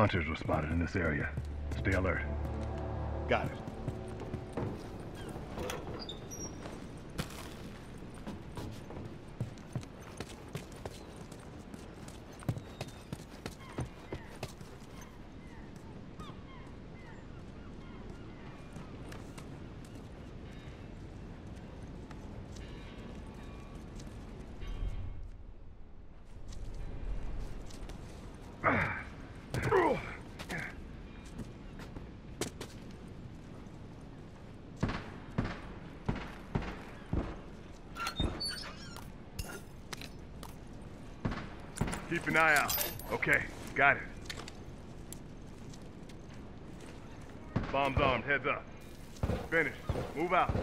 Hunters were spotted in this area. Stay alert. Got it. Keep an eye out. Okay, got it. Bombs armed, heads up. Finish. Move out.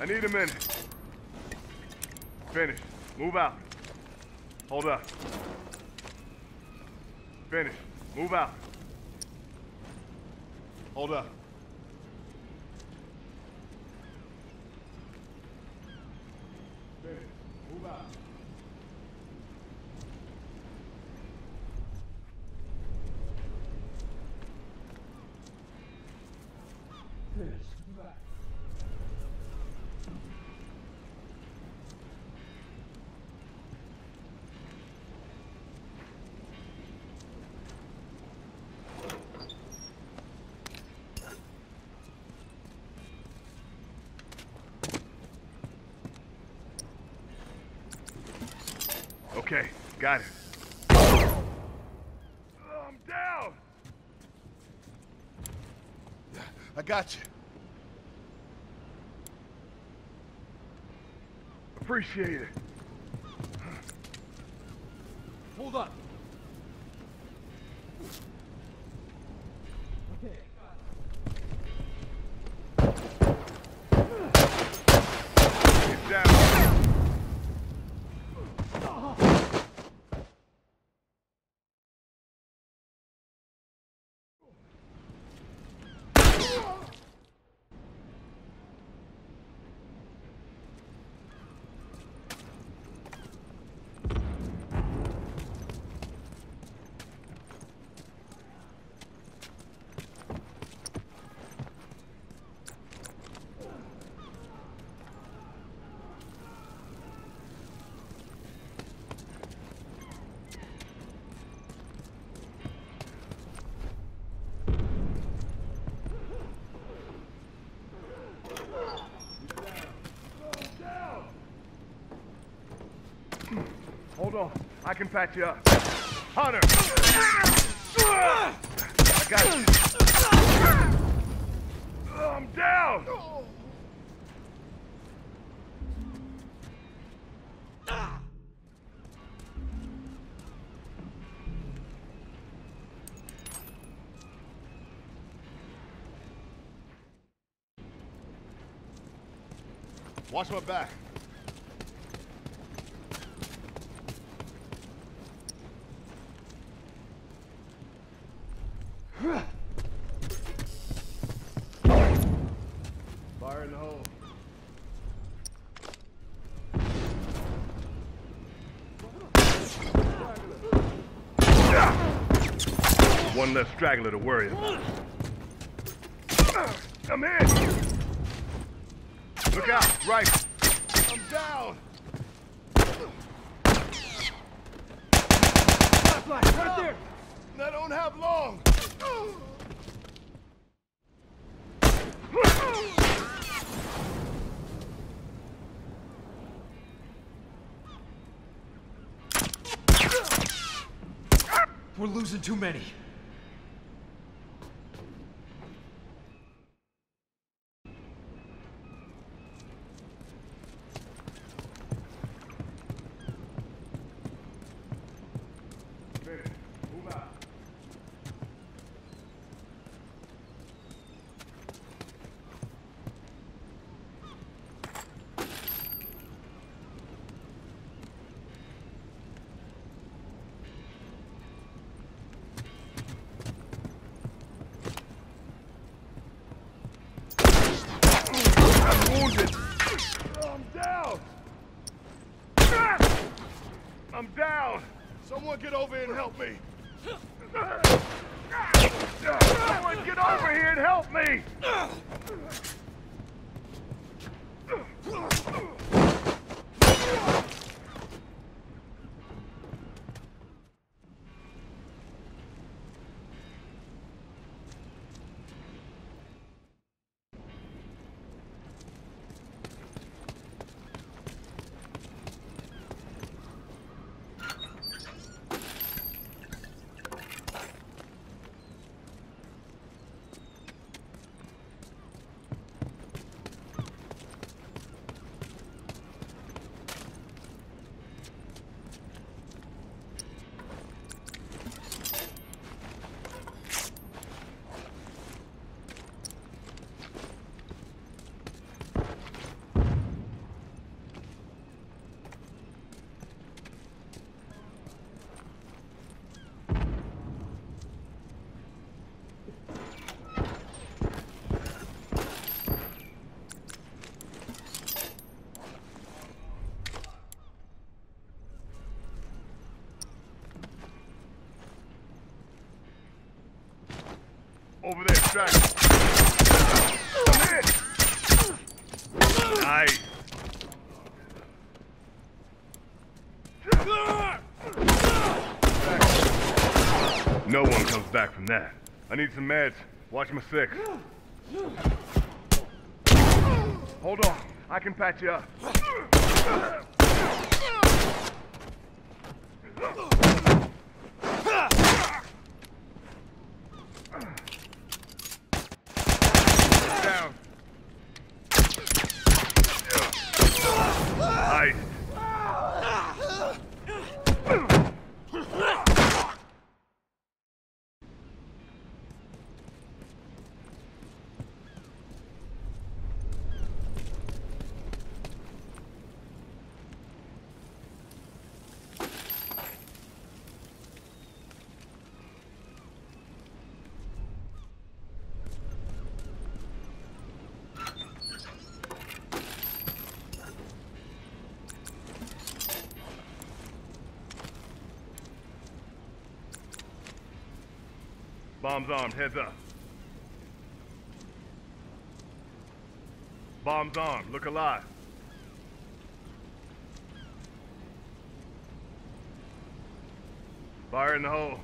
I need a minute. Finish. Move out. Hold up. Finish. Move out. Hold up. Finish. Move out. Finish. Okay, got it. Oh, I'm down! I got you. Appreciate it. Hold on. Get down. Hold on. I can patch you up. Hunter! I got you. I'm down! Watch my back. Fire in the hole. One less straggler to worry about. Come in! Look out, right. I'm down. Right there! I don't have long. We're losing too many. Someone get over here and help me. Someone get over here and help me! Over there, in. Nice. No one comes back from that. I need some meds. Watch my six. Hold on. I can patch you up. Down. Nice. Bombs armed, heads up. Bombs armed, look alive. Fire in the hole.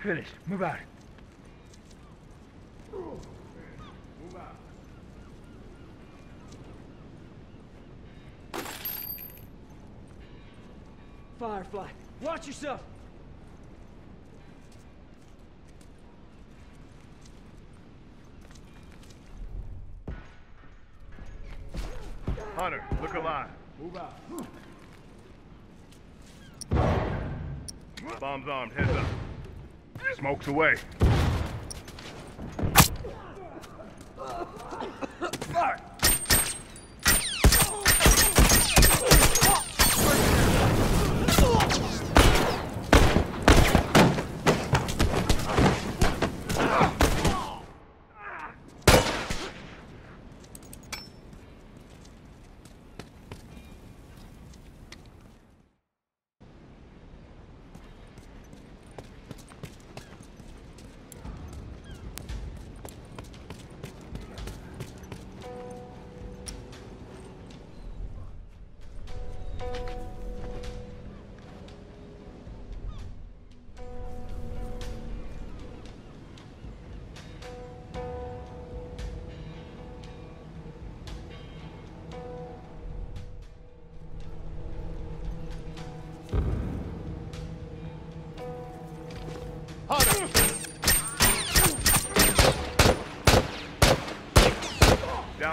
Finished. Move out. Firefly, watch yourself. Hunter, look alive. Move out. Bombs armed, heads up. Smokes away.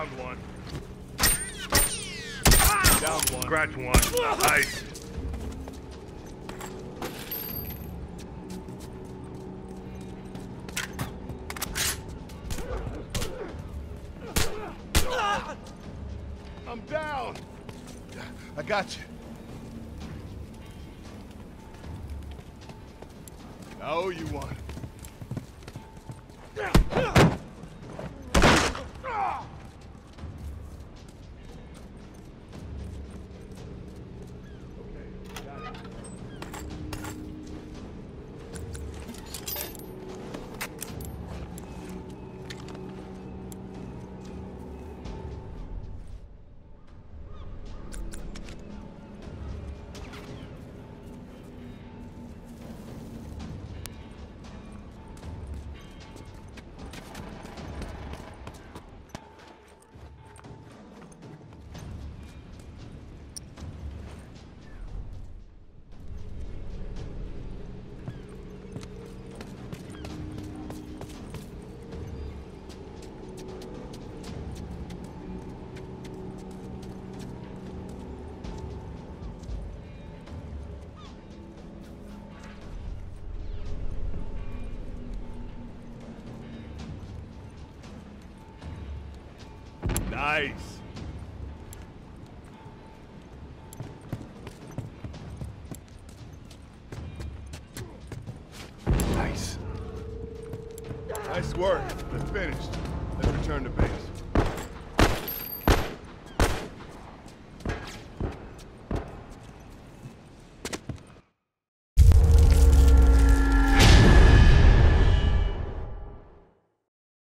Down one. Down one. Scratch one. Nice. I'm down. I got you. I owe you one. Nice. Nice. Nice work. We're finished. Let's return to base.